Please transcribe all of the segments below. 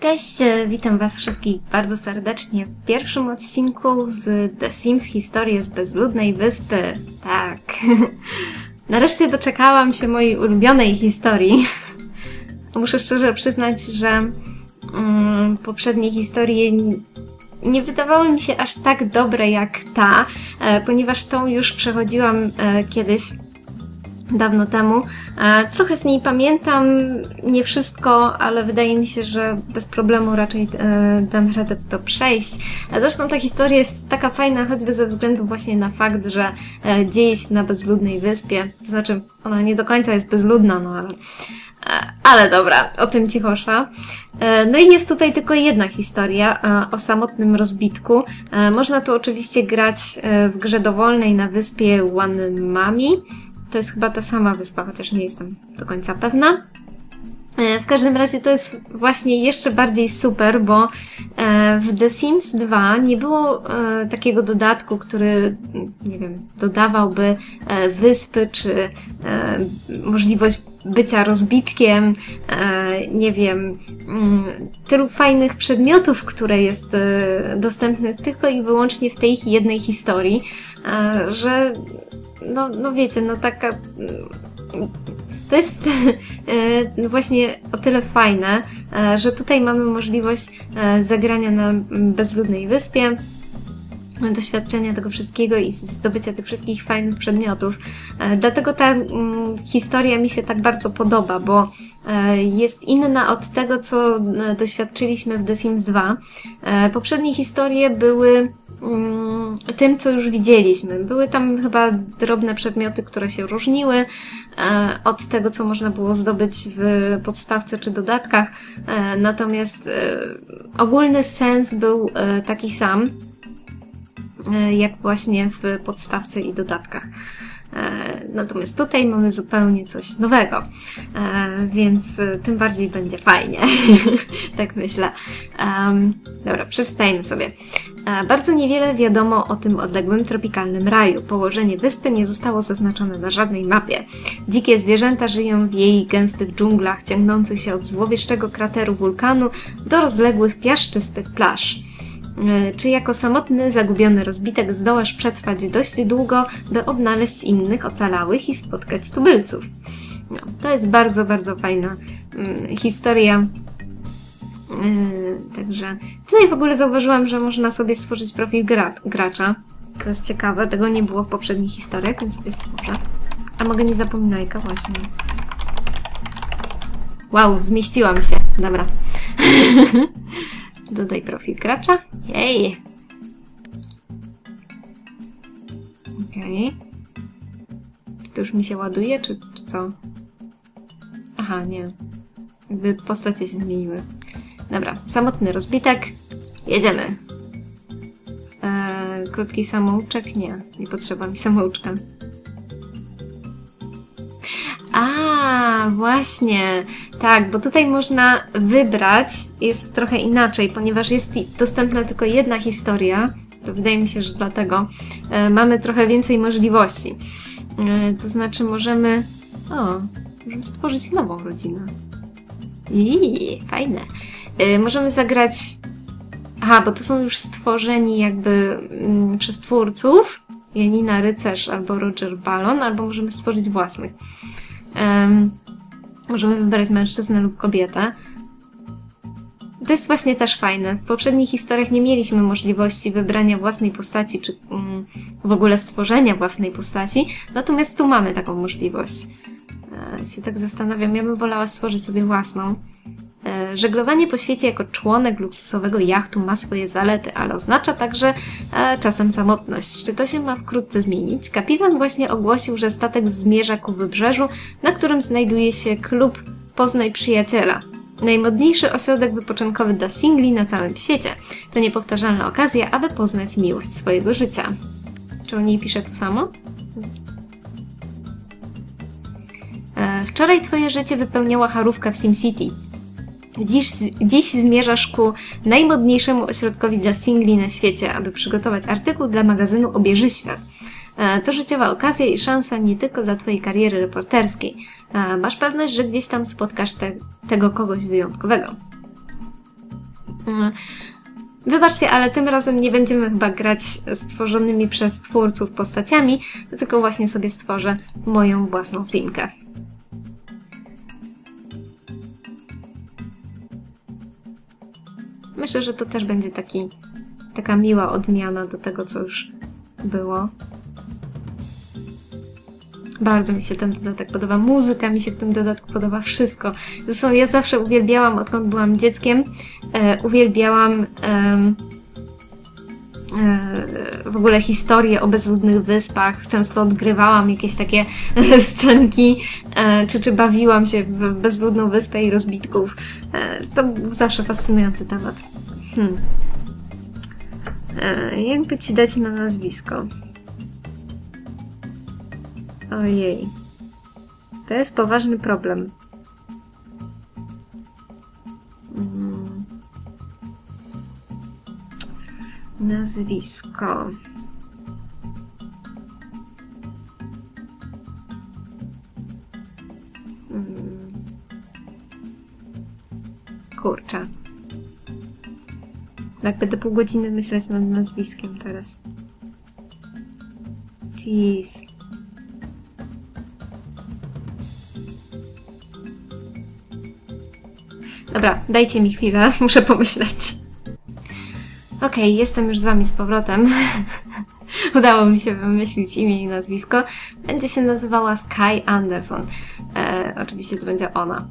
Cześć, e, witam Was wszystkich bardzo serdecznie w pierwszym odcinku z The Sims Historie z Bezludnej Wyspy. Tak. Nareszcie doczekałam się mojej ulubionej historii. Muszę szczerze przyznać, że mm, poprzednie historie nie wydawały mi się aż tak dobre jak ta, e, ponieważ tą już przechodziłam e, kiedyś dawno temu. E, Trochę z niej pamiętam, nie wszystko, ale wydaje mi się, że bez problemu raczej e, dam radę to przejść. E, Zresztą ta historia jest taka fajna, choćby ze względu właśnie na fakt, że dzieje się na bezludnej wyspie. To znaczy, ona nie do końca jest bezludna, no ale... Ale dobra, o tym cichosza. No i jest tutaj tylko jedna historia o samotnym rozbitku. Można tu oczywiście grać w grze dowolnej na wyspie One Mami. To jest chyba ta sama wyspa, chociaż nie jestem do końca pewna. E, W każdym razie to jest właśnie jeszcze bardziej super, bo e, w The Sims 2 nie było e, takiego dodatku, który, nie wiem, dodawałby wyspy czy możliwość bycia rozbitkiem, nie wiem, mm, tylu fajnych przedmiotów, które jest dostępnych tylko i wyłącznie w tej jednej historii, że no, no wiecie, no taka. To jest e, właśnie o tyle fajne, e, że tutaj mamy możliwość e, zagrania na mm, bezludnej wyspie, doświadczenia tego wszystkiego i zdobycia tych wszystkich fajnych przedmiotów. Dlatego ta mm, historia mi się tak bardzo podoba, bo jest inna od tego, co e, doświadczyliśmy w The Sims 2. E, Poprzednie historie były mm, tym, co już widzieliśmy. Były tam chyba drobne przedmioty, które się różniły e, od tego, co można było zdobyć w podstawce czy dodatkach. E, Natomiast e, ogólny sens był e, taki sam e, jak właśnie w podstawce i dodatkach. E, Natomiast tutaj mamy zupełnie coś nowego, E, więc e, tym bardziej będzie fajnie. tak myślę. Dobra, przeczytajmy sobie. Bardzo niewiele wiadomo o tym odległym tropikalnym raju. Położenie wyspy nie zostało zaznaczone na żadnej mapie. Dzikie zwierzęta żyją w jej gęstych dżunglach, ciągnących się od złowieszczego krateru wulkanu do rozległych piaszczystych plaż. E, Czy jako samotny, zagubiony rozbitek zdołasz przetrwać dość długo, by odnaleźć innych ocalałych i spotkać tubylców? No, to jest bardzo, bardzo fajna mm, historia. Yy, także tutaj w ogóle zauważyłam, że można sobie stworzyć profil gra gracza. To jest ciekawe, tego nie było w poprzednich historiach, więc sobie stworzę. A mogę nie zapominajka właśnie. Wow, zmieściłam się. Dobra. Dodaj profil gracza. Jej! Okej. Czy to już mi się ładuje, czy, czy co? Aha, nie. Jakby postacie się zmieniły. Dobra, samotny rozbitek. Jedziemy. Eee, krótki samouczek? Nie, nie potrzeba mi samouczka. A, właśnie. Tak, bo tutaj można wybrać, jest trochę inaczej, ponieważ jest dostępna tylko jedna historia, to wydaje mi się, że dlatego e, mamy trochę więcej możliwości. E, to znaczy możemy, o, możemy stworzyć nową rodzinę. I fajne. E, możemy zagrać, aha, bo to są już stworzeni jakby mm, przez twórców, Janina Rycerz albo Roger Ballon, albo możemy stworzyć własnych. Em, możemy wybrać mężczyznę lub kobietę. To jest właśnie też fajne. W poprzednich historiach nie mieliśmy możliwości wybrania własnej postaci, czy mm, w ogóle stworzenia własnej postaci, natomiast tu mamy taką możliwość. E, się tak zastanawiam, ja bym wolała stworzyć sobie własną. E, Żeglowanie po świecie jako członek luksusowego jachtu ma swoje zalety, ale oznacza także e, czasem samotność. Czy to się ma wkrótce zmienić? Kapitan właśnie ogłosił, że statek zmierza ku wybrzeżu, na którym znajduje się klub Poznaj Przyjaciela. Najmodniejszy ośrodek wypoczynkowy dla singli na całym świecie. To niepowtarzalna okazja, aby poznać miłość swojego życia. Czy o niej pisze to samo? Wczoraj twoje życie wypełniała charówka w SimCity. Dziś, dziś zmierzasz ku najmodniejszemu ośrodkowi dla singli na świecie, aby przygotować artykuł dla magazynu Obieży Świat. E, To życiowa okazja i szansa nie tylko dla Twojej kariery reporterskiej. E, Masz pewność, że gdzieś tam spotkasz te, tego kogoś wyjątkowego. Wybaczcie, ale tym razem nie będziemy chyba grać stworzonymi przez twórców postaciami, tylko właśnie sobie stworzę moją własną simkę. Myślę, że to też będzie taki, taka miła odmiana do tego, co już było. Bardzo mi się ten dodatek podoba. Muzyka mi się w tym dodatku podoba. Wszystko. Zresztą ja zawsze uwielbiałam, odkąd byłam dzieckiem, e, uwielbiałam e, w ogóle historie o bezludnych wyspach. Często odgrywałam jakieś takie scenki, e, czy, czy bawiłam się w bezludną wyspę i rozbitków. E, to był zawsze fascynujący temat. Hmm. E, jakby ci dać na nazwisko? Ojej. To jest poważny problem. Mm. Nazwisko. Mm. Kurczę. Tak będę pół godziny myśleć nad nazwiskiem teraz. Jeez. Dobra, dajcie mi chwilę, muszę pomyśleć. Okej, jestem już z Wami z powrotem. Udało mi się wymyślić imię i nazwisko. Będzie się nazywała Sky Anderson. E, oczywiście to będzie ona.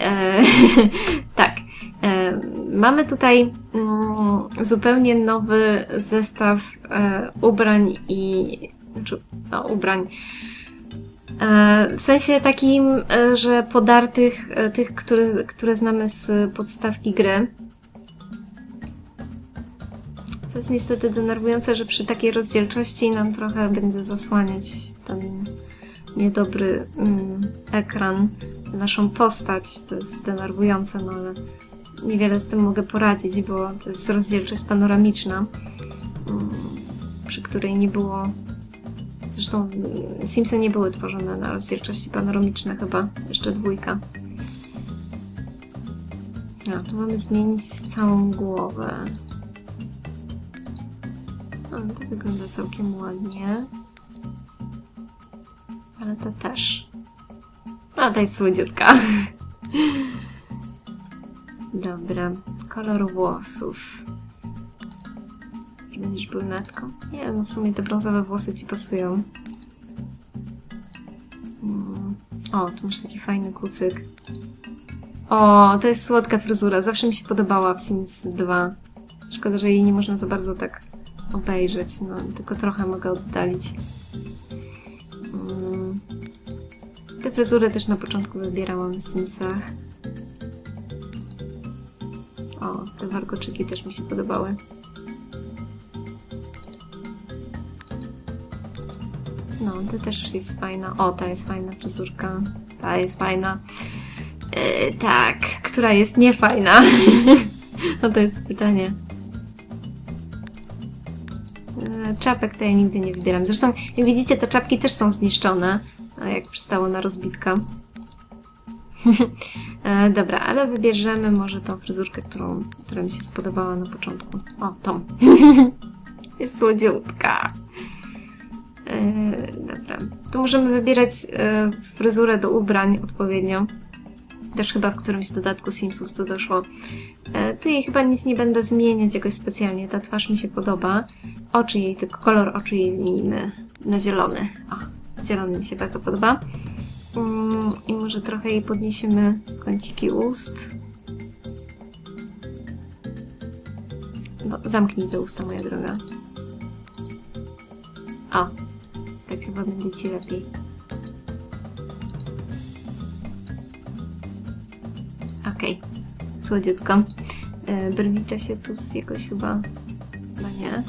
E, tak. E, mamy tutaj mm, zupełnie nowy zestaw e, ubrań i. Znaczy, no, ubrań. E, W sensie takim, e, że podartych, e, tych, które, które znamy z podstawki gry. Jest niestety denerwujące, że przy takiej rozdzielczości nam trochę będzie zasłaniać ten niedobry mm, ekran, naszą postać. To jest denerwujące, no ale niewiele z tym mogę poradzić, bo to jest rozdzielczość panoramiczna, mm, przy której nie było Zresztą Simsy nie były tworzone na rozdzielczości panoramiczne chyba, jeszcze dwójka. No, tu mamy zmienić całą głowę. O, to wygląda całkiem ładnie. Ale to też. A, ta jest słodziutka. Dobra, kolor włosów. Będziesz brunetką? Nie, no w sumie te brązowe włosy ci pasują. Mm. O, tu masz taki fajny kucyk. O, to jest słodka fryzura. Zawsze mi się podobała w Sims 2. Szkoda, że jej nie można za bardzo tak obejrzeć. No, tylko trochę mogę oddalić. Mm. Te fryzury też na początku wybierałam w Simsach. O, te warkoczyki też mi się podobały. No, to też już jest fajna. O, ta jest fajna fryzurka. Ta jest fajna. Yy, tak, która jest niefajna? no to jest pytanie. Czapek to ja nigdy nie wybieram. Zresztą, jak widzicie, te czapki też są zniszczone, jak przystało na rozbitka. e, dobra, ale wybierzemy może tą fryzurkę, którą, która mi się spodobała na początku. O, tą. jest słodziutka. Yy, dobra. Tu możemy wybierać yy, fryzurę do ubrań odpowiednio. Też chyba w którymś dodatku Simsów to doszło. Yy, tu jej chyba nic nie będę zmieniać jakoś specjalnie. Ta twarz mi się podoba. Oczy jej, tylko kolor oczu jej zmienimy na zielony. O, zielony mi się bardzo podoba. Yy, I może trochę jej podniesiemy kąciki ust. No, zamknij te usta, moja droga. O, tak chyba będzie Ci lepiej. Okej, okay. słodziutko. E, brwicia się tu z jakoś chyba... Chyba nie.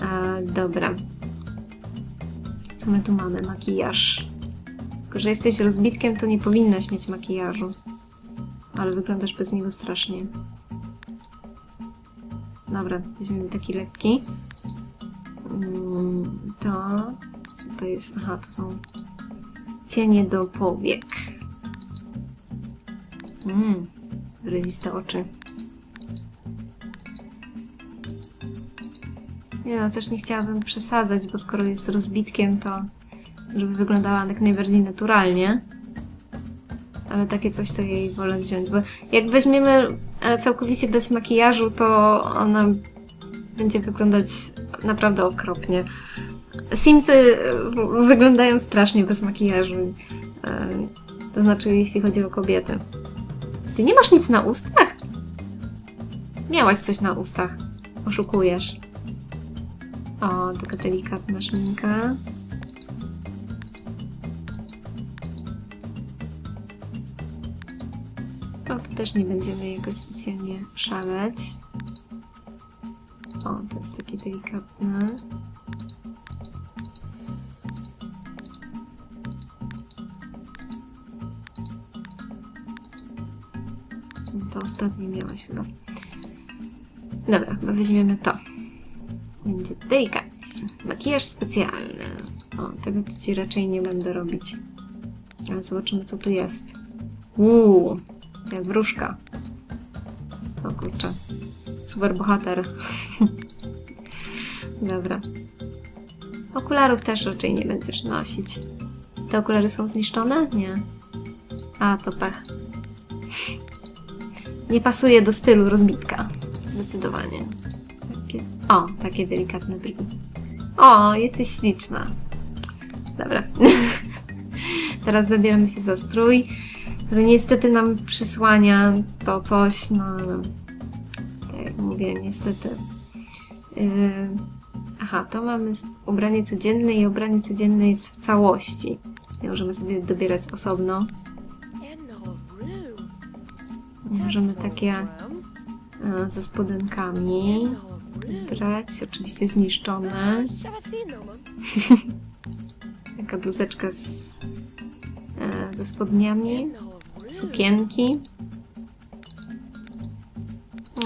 A, dobra. Co my tu mamy? Makijaż. Tylko, że jesteś rozbitkiem, to nie powinnaś mieć makijażu. Ale wyglądasz bez niego strasznie. Dobra, weźmiemy taki lekki. Mm, To... Co to jest? Aha, to są cienie do powiek. Mmm, wyraziste oczy. Nie no, też nie chciałabym przesadzać, bo skoro jest rozbitkiem, to żeby wyglądała jak najbardziej naturalnie. Ale takie coś to jej wolę wziąć, bo jak weźmiemy e, całkowicie bez makijażu, to ona będzie wyglądać naprawdę okropnie. Simsy e, wyglądają strasznie bez makijażu. E, To znaczy, jeśli chodzi o kobiety. Ty nie masz nic na ustach? Miałaś coś na ustach. Oszukujesz. O, taka delikatna szminka. O, tu też nie będziemy jakoś specjalnie szaleć. O, to jest takie delikatne. To ostatnie miałaś chyba. Dobra, chyba weźmiemy to. Będzie delikatnie. Makijaż specjalny. O, tego ci raczej nie będę robić. Ale zobaczymy, co tu jest. Uuu, jak wróżka. O kurczę. Super bohater. Dobra. Okularów też raczej nie będziesz nosić. Te okulary są zniszczone? Nie. A, to pech. Nie pasuje do stylu rozbitka. Zdecydowanie. O, takie delikatne brwi. O, jesteś śliczna. Dobra. Teraz zabieramy się za strój, który niestety nam przysłania to coś, no... Tak jak mówię, niestety. Yy... Aha, to mamy ubranie codzienne i ubranie codzienne jest w całości. Nie możemy sobie dobierać osobno. Możemy takie e, ze spodenkami brać, oczywiście zniszczone. Taka bluzeczka z, e, ze spodniami, sukienki.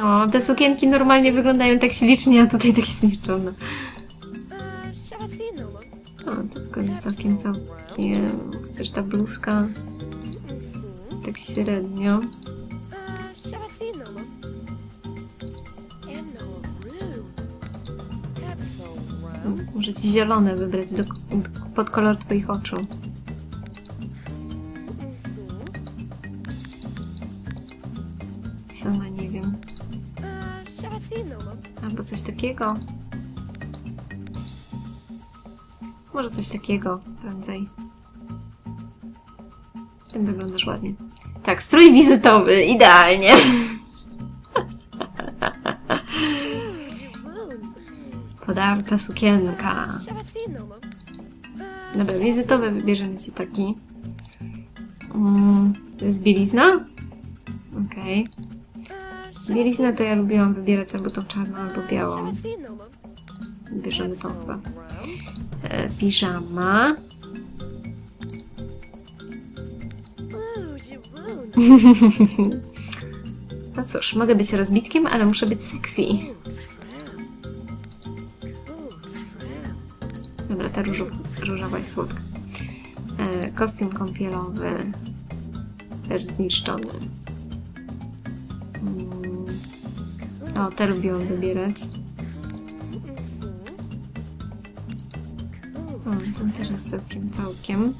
O, te sukienki normalnie wyglądają tak ślicznie, a tutaj takie zniszczone. O, to nie całkiem, całkiem. Chcesz ta bluzka? Tak średnio. Zielone wybrać do, pod kolor twoich oczu. Sama nie wiem. Albo coś takiego. Może coś takiego prędzej. Tym wyglądasz ładnie. Tak, strój wizytowy, idealnie. Podarta sukienka. Dobra, wizytowy wybierzemy ci taki. Mm, to jest bielizna? Okej. Bieliznę to ja lubiłam wybierać albo tą czarną, albo białą. Bierzemy tą chyba. E, piżama. No cóż, mogę być rozbitkiem, ale muszę być sexy. Jest słodka. E, kostium kąpielowy. Też zniszczony. Mm. O, te lubiłam wybierać. O, ten też jest całkiem, całkiem.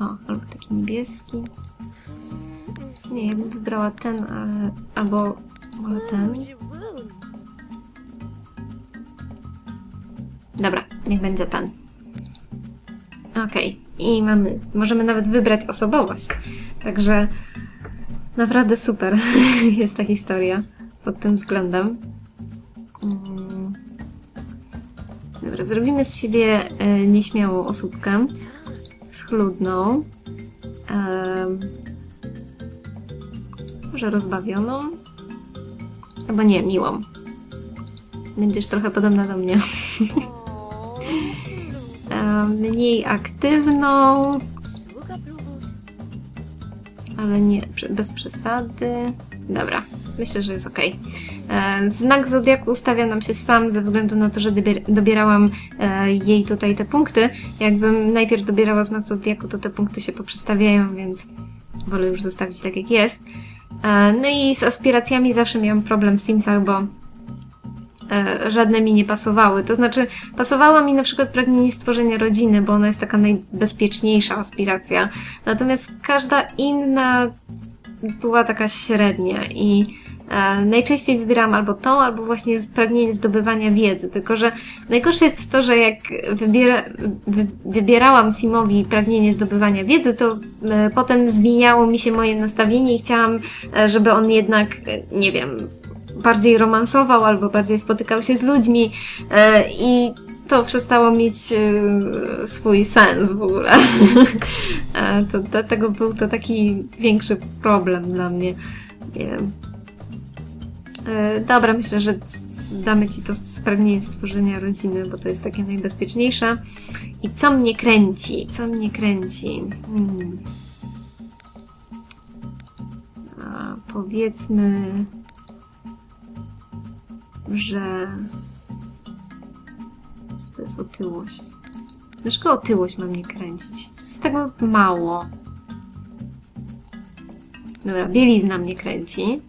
O, albo taki niebieski. Nie, ja bym wybrała ten, ale... Albo może ten. Niech będzie ten. Okej. I mamy... Możemy nawet wybrać osobowość. Także naprawdę super jest ta historia pod tym względem. Mm. Dobra, zrobimy z siebie e, nieśmiałą osóbkę. Schludną. Może rozbawioną? Albo nie, miłą. Będziesz trochę podobna do mnie. e, mniej aktywną, ale nie, bez przesady. Dobra, myślę, że jest ok. Znak Zodiaku ustawia nam się sam ze względu na to, że dobier- dobierałam e, jej tutaj te punkty. Jakbym najpierw dobierała znak Zodiaku, to te punkty się poprzestawiają, więc wolę już zostawić tak jak jest. E, No i z aspiracjami zawsze miałam problem w Simsach, bo e, żadne mi nie pasowały. To znaczy, pasowała mi na przykład pragnienie stworzenia rodziny, bo ona jest taka najbezpieczniejsza aspiracja. Natomiast każda inna była taka średnia i e, najczęściej wybierałam albo tą, albo właśnie pragnienie zdobywania wiedzy. Tylko, że najgorsze jest to, że jak wybiera, wy, wybierałam Simowi pragnienie zdobywania wiedzy, to e, potem zmieniało mi się moje nastawienie i chciałam, e, żeby on jednak, e, nie wiem, bardziej romansował albo bardziej spotykał się z ludźmi e, i to przestało mieć e, swój sens w ogóle. E, to dlatego był to taki większy problem dla mnie. Nie wiem. Dobra, myślę, że damy Ci to spragnienie stworzenia rodziny, bo to jest takie najbezpieczniejsze. I co mnie kręci? Co mnie kręci? Hmm. A, powiedzmy, że... Co to jest otyłość? Dlaczego otyłość ma mnie kręcić? Z tego mało. Dobra, bielizna mnie kręci. Yy,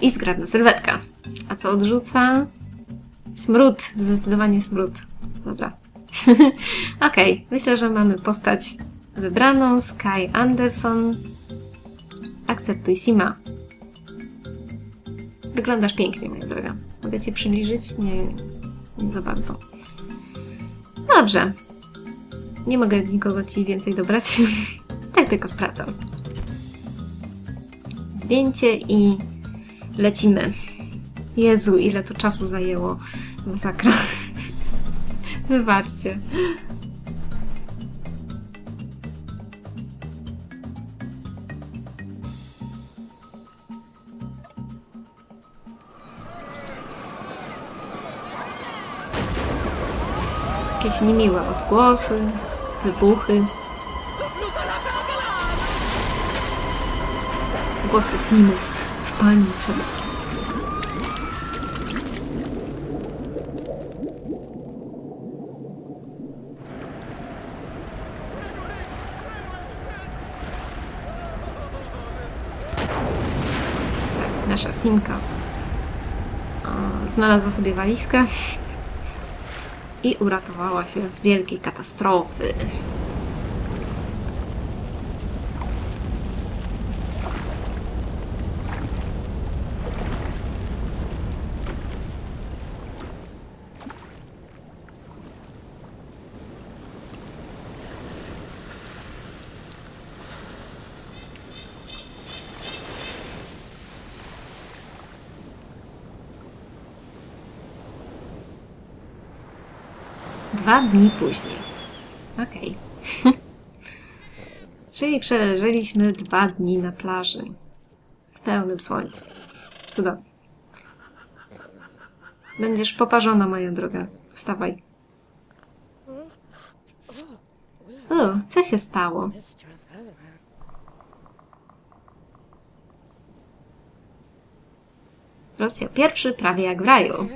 I zgrabna sylwetka. A co odrzuca? Smród. Zdecydowanie smród. Dobra. Okej, myślę, że mamy postać wybraną. Sky Anderson. Akceptuj Sima. Wyglądasz pięknie, moja droga. Mogę Cię przybliżyć? Nie, nie za bardzo. Dobrze. Nie mogę nikogo Ci więcej dobrać. tak tylko sprawdzam. Zdjęcie i lecimy. Jezu, ile to czasu zajęło. Masakra. Wybaczcie. Jakieś niemiłe odgłosy, wybuchy. Głosy simów w panice. Tak, nasza simka znalazła sobie walizkę i uratowała się z wielkiej katastrofy. Dwa dni później. Okej. Czyli przeleżeliśmy dwa dni na plaży. W pełnym słońcu. Cudownie. Będziesz poparzona, moja droga. Wstawaj. O, co się stało? Rozdział pierwszy, prawie jak w raju.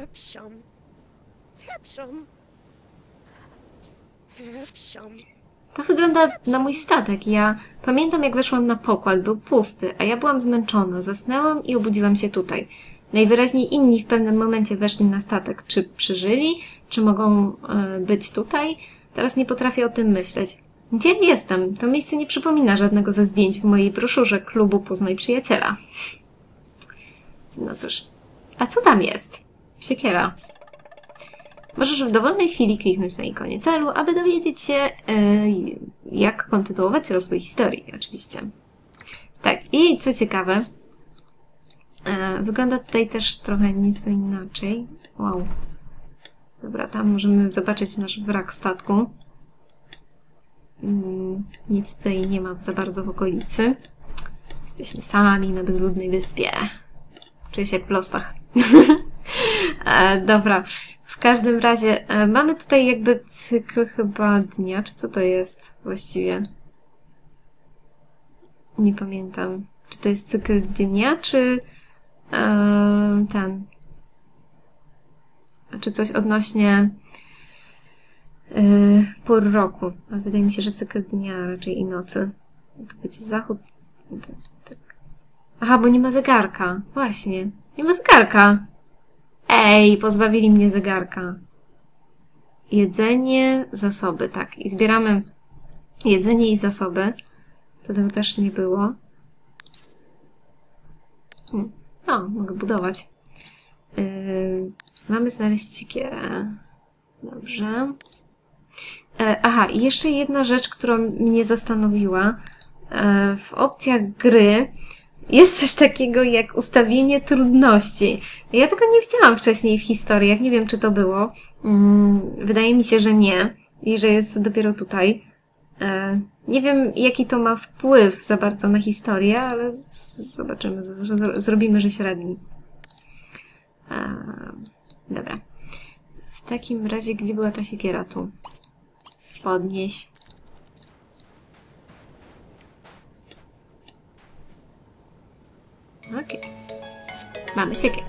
To wygląda na mój statek. Ja pamiętam, jak weszłam na pokład, był pusty, a ja byłam zmęczona. Zasnęłam i obudziłam się tutaj. Najwyraźniej inni w pewnym momencie weszli na statek. Czy przeżyli? Czy mogą e, być tutaj? Teraz nie potrafię o tym myśleć. Gdzie jestem? To miejsce nie przypomina żadnego ze zdjęć w mojej broszurze klubu Poznaj Przyjaciela. No cóż. A co tam jest? Siekiera. Możesz w dowolnej chwili kliknąć na ikonie celu, aby dowiedzieć się, e, jak kontynuować rozwój historii, oczywiście. Tak, i co ciekawe, e, wygląda tutaj też trochę nieco inaczej. Wow. Dobra, tam możemy zobaczyć nasz wrak statku. Mm, nic tutaj nie ma za bardzo w okolicy. Jesteśmy sami na bezludnej wyspie. Czuję się jak w lostach. E, dobra. W każdym razie e, mamy tutaj jakby cykl chyba dnia, czy co to jest właściwie? Nie pamiętam. Czy to jest cykl dnia, czy e, ten? Czy coś odnośnie e, pór roku? Ale wydaje mi się, że cykl dnia raczej i nocy. To będzie zachód. Tak, tak. Aha, bo nie ma zegarka. Właśnie. Nie ma zegarka. Ej, pozbawili mnie zegarka. Jedzenie, zasoby, tak. I zbieramy jedzenie i zasoby. Tego też nie było. Hmm. O, mogę budować. Yy, mamy znaleźć siekierę. Dobrze. E, aha, i jeszcze jedna rzecz, która mnie zastanowiła. E, w opcjach gry jest coś takiego jak ustawienie trudności. Ja tego nie widziałam wcześniej w historii, nie wiem czy to było. Mm, wydaje mi się, że nie i że jest dopiero tutaj. E, nie wiem jaki to ma wpływ za bardzo na historię, ale zobaczymy, zrobimy, że średni. E, dobra. W takim razie, gdzie była ta siekiera? Tu. Podnieś. Okej. Mamy siekier.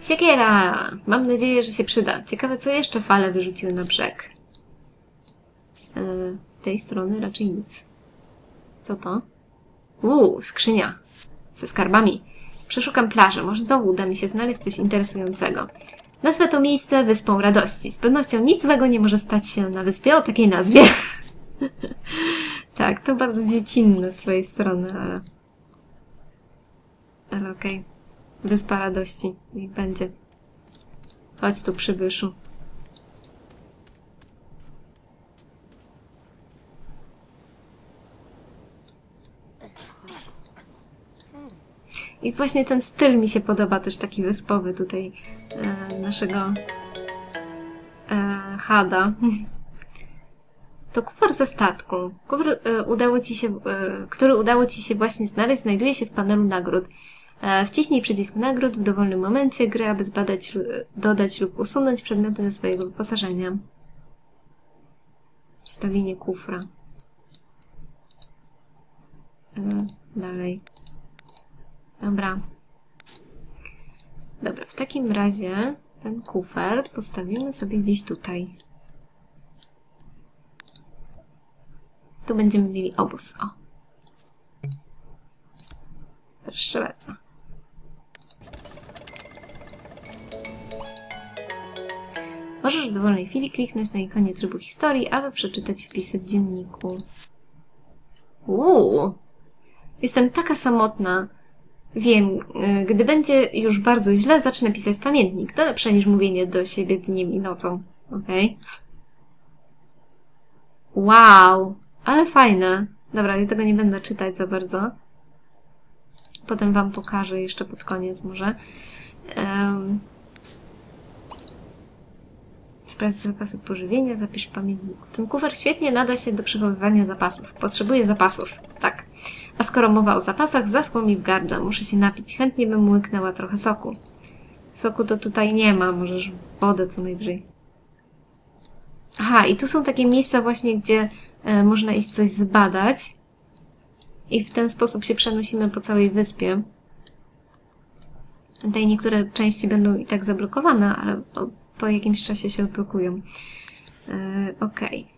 Siekiera! Mam nadzieję, że się przyda. Ciekawe, co jeszcze fale wyrzuciły na brzeg. E, z tej strony raczej nic. Co to? Uuu, skrzynia. Ze skarbami. Przeszukam plażę. Może znowu uda mi się znaleźć coś interesującego. Nazwę to miejsce Wyspą Radości. Z pewnością nic złego nie może stać się na wyspie o takiej nazwie. tak, to bardzo dziecinne z twojej strony, ale... Ale okej. Wyspa Radości. Niech będzie. Chodź tu, przybyszu. I właśnie ten styl mi się podoba, też taki wyspowy tutaj e, naszego e, Hada. To kufer ze statku, kufer, e, udało ci się, e, który udało Ci się właśnie znaleźć, znajduje się w panelu nagród. E, wciśnij przycisk nagród w dowolnym momencie gry, aby zbadać, dodać lub usunąć przedmioty ze swojego wyposażenia. Wstawienie kufra. E, dalej. Dobra. Dobra, w takim razie ten kufer postawimy sobie gdzieś tutaj. Tu będziemy mieli obóz. O. Proszę bardzo. Możesz w dowolnej chwili kliknąć na ikonie trybu historii, aby przeczytać wpisy w dzienniku. Uuu. Jestem taka samotna. Wiem, y, gdy będzie już bardzo źle, zacznę pisać pamiętnik. To lepsze niż mówienie do siebie dniem i nocą. Okej? Wow! Ale fajne. Dobra, ja tego nie będę czytać za bardzo. Potem wam pokażę jeszcze pod koniec może. Um, Sprawdź zapasy pożywienia, zapisz w. Ten kufer świetnie nada się do przechowywania zapasów. Potrzebuję zapasów. Tak. A skoro mowa o zapasach, zaschło mi w gardle. Muszę się napić. Chętnie bym łyknęła trochę soku. Soku to tutaj nie ma. Możesz wodę co najwyżej. Aha, i tu są takie miejsca właśnie, gdzie e, można iść coś zbadać. I w ten sposób się przenosimy po całej wyspie. Tutaj niektóre części będą i tak zablokowane, ale po, jakimś czasie się odblokują. E, Okej.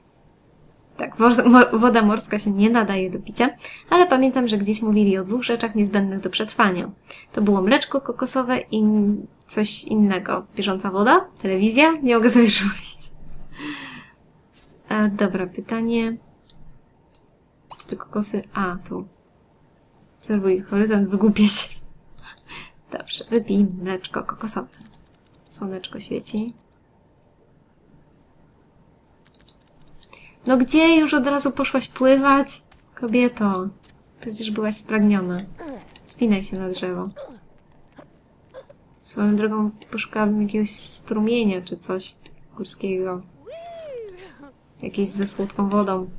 Tak, wor- mo- woda morska się nie nadaje do picia, ale pamiętam, że gdzieś mówili o dwóch rzeczach niezbędnych do przetrwania. To było mleczko kokosowe i coś innego. Bieżąca woda? Telewizja? Nie mogę sobie przypomnieć. E, dobra, pytanie. Czy te kokosy... A, tu. Obserwuj horyzont, wygłupię się. Dobrze, wypij mleczko kokosowe. Słoneczko świeci. No gdzie już od razu poszłaś pływać? Kobieto, przecież byłaś spragniona. Spinaj się na drzewo. Swoją drogą poszukałabym jakiegoś strumienia czy coś górskiego. Jakieś ze słodką wodą.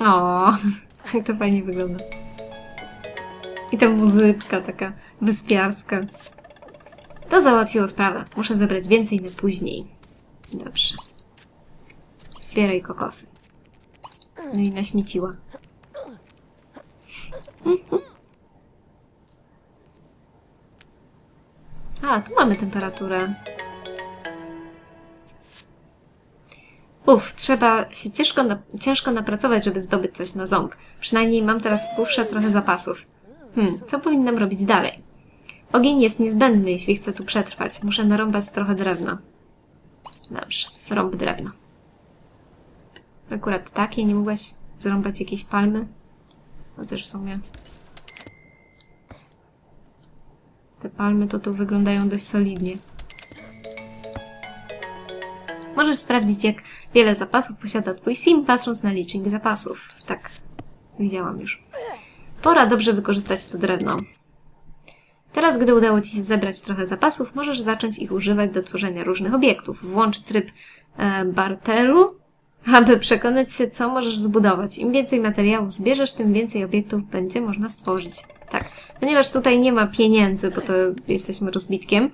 O, jak to fajnie wygląda. I ta muzyczka taka wyspiarska. To załatwiło sprawę. Muszę zebrać więcej na później. Dobrze. Zbieraj kokosy. No i naśmieciła. A, tu mamy temperaturę. Uff, trzeba się ciężko, na, ciężko napracować, żeby zdobyć coś na ząb. Przynajmniej mam teraz w kufrze trochę zapasów. Hmm, co powinnam robić dalej? Ogień jest niezbędny, jeśli chcę tu przetrwać. Muszę narąbać trochę drewna. Dobrze, rąb drewno. Akurat takie, nie mogłaś zrąbać jakiejś palmy? Też w sumie. Te palmy to tu wyglądają dość solidnie. Możesz sprawdzić, jak wiele zapasów posiada twój sim, patrząc na licznik zapasów. Tak, widziałam już. Pora dobrze wykorzystać to drewno. Teraz, gdy udało Ci się zebrać trochę zapasów, możesz zacząć ich używać do tworzenia różnych obiektów. Włącz tryb e, barteru, aby przekonać się, co możesz zbudować. Im więcej materiałów zbierzesz, tym więcej obiektów będzie można stworzyć. Tak, ponieważ tutaj nie ma pieniędzy, bo to jesteśmy rozbitkiem,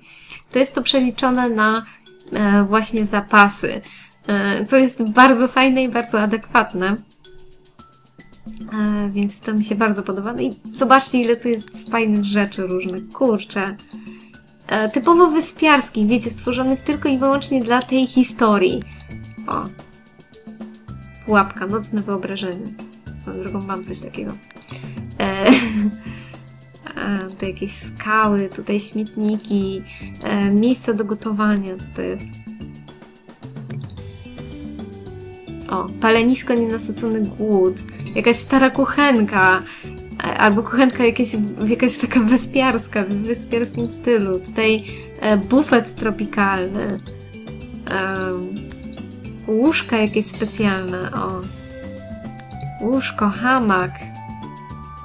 to jest to przeliczone na e, właśnie zapasy, e, co jest bardzo fajne i bardzo adekwatne. E, więc to mi się bardzo podoba. No i zobaczcie, ile tu jest fajnych rzeczy różnych. Kurczę. E, typowo wyspiarskich, wiecie, stworzonych tylko i wyłącznie dla tej historii. O. Pułapka, nocne wyobrażenie. Swoją drogą mam coś takiego. E, e, jakieś skały, tutaj śmietniki, e, miejsca do gotowania, co to jest? O, palenisko nienasycony głód, jakaś stara kuchenka, e, albo kuchenka jakieś, jakaś taka wyspiarska, w wyspiarskim stylu. Tutaj e, bufet tropikalny, e, łóżka jakieś specjalne, o. Łóżko, hamak,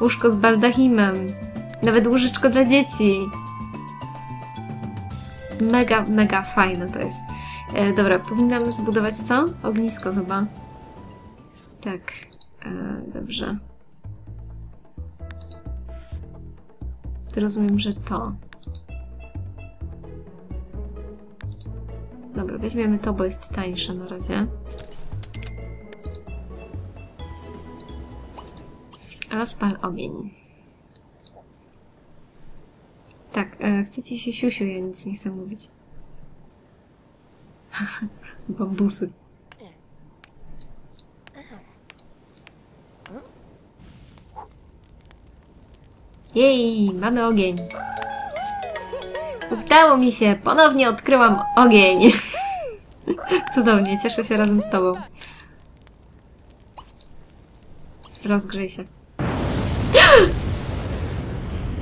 łóżko z baldachimem, nawet łożyczko dla dzieci. Mega, mega fajne to jest. E, dobra, powinnam zbudować co? Ognisko chyba. Tak, e, dobrze. Rozumiem, że to. Dobra, weźmiemy to, bo jest tańsze na razie. Rozpal ogień. Tak, e, chcecie się siusiu, ja nic nie chcę mówić. Bambusy. Jej, mamy ogień. Udało mi się, ponownie odkryłam ogień. Cudownie, cieszę się razem z tobą. Rozgrzej się.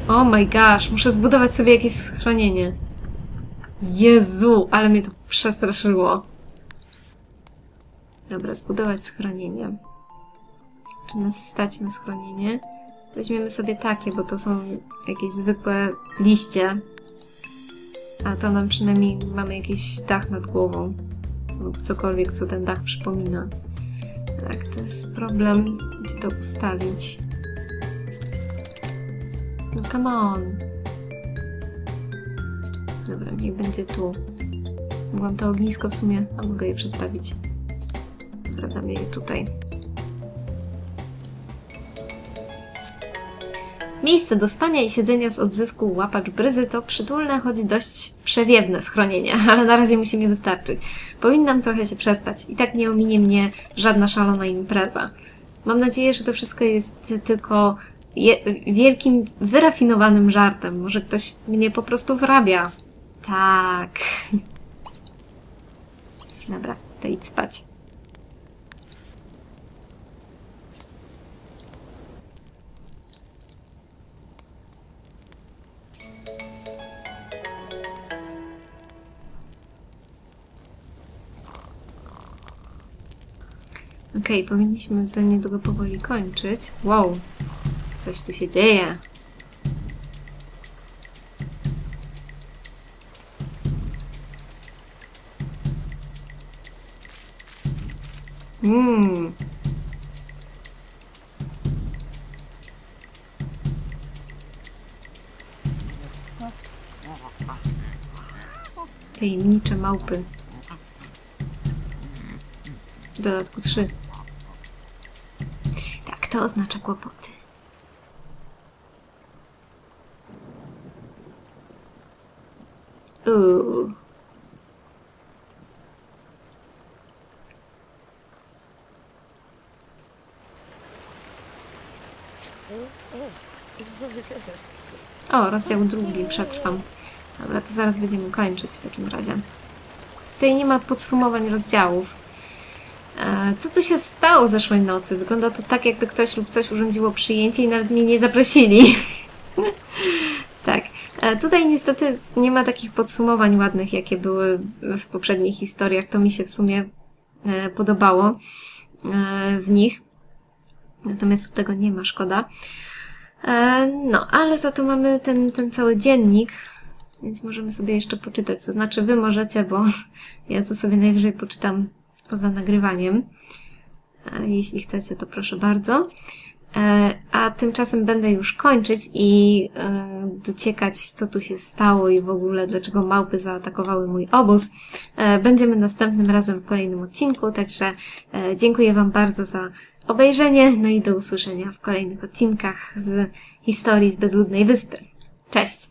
Oh my gosh, muszę zbudować sobie jakieś schronienie. Jezu, ale mnie to przestraszyło. Dobra, zbudować schronienie. Czy nas stać na schronienie? Weźmiemy sobie takie, bo to są jakieś zwykłe liście. A to nam przynajmniej mamy jakiś dach nad głową. Lub cokolwiek, co ten dach przypomina. Tak, to jest problem, gdzie to ustawić. No come on. Dobra, niech będzie tu. Mogłam to ognisko w sumie, a mogę je przestawić. Dobra, je tutaj. Miejsce do spania i siedzenia z odzysku łapacz bryzy to przytulne, choć dość przewiewne schronienie, ale na razie musi mi wystarczyć. Powinnam trochę się przespać i tak nie ominie mnie żadna szalona impreza. Mam nadzieję, że to wszystko jest tylko wielkim, wyrafinowanym żartem. Może ktoś mnie po prostu wrabia. Tak. Dobra, to idź spać. Okej, powinniśmy za niedługo powoli kończyć. Wow, coś tu się dzieje. Mmm. Tajemnicze małpy. W dodatku trzy. Tak, to oznacza kłopoty. O, rozdział drugi przetrwam. Dobra, to zaraz będziemy kończyć w takim razie. Tutaj nie ma podsumowań rozdziałów. E, Co tu się stało zeszłej nocy? Wygląda to tak, jakby ktoś lub coś urządziło przyjęcie i nawet mnie nie zaprosili. tak. E, Tutaj niestety nie ma takich podsumowań ładnych, jakie były w poprzednich historiach. To mi się w sumie e, podobało w nich. Natomiast tu tego nie ma, szkoda. E, No, ale za to mamy ten, ten cały dziennik, więc możemy sobie jeszcze poczytać. To znaczy, wy możecie, bo ja to sobie najwyżej poczytam poza nagrywaniem. E, Jeśli chcecie, to proszę bardzo. E, A tymczasem będę już kończyć i dociekać, co tu się stało i w ogóle dlaczego małpy zaatakowały mój obóz. Będziemy następnym razem w kolejnym odcinku, także dziękuję Wam bardzo za obejrzenie, no i do usłyszenia w kolejnych odcinkach z historii z Bezludnej Wyspy. Cześć!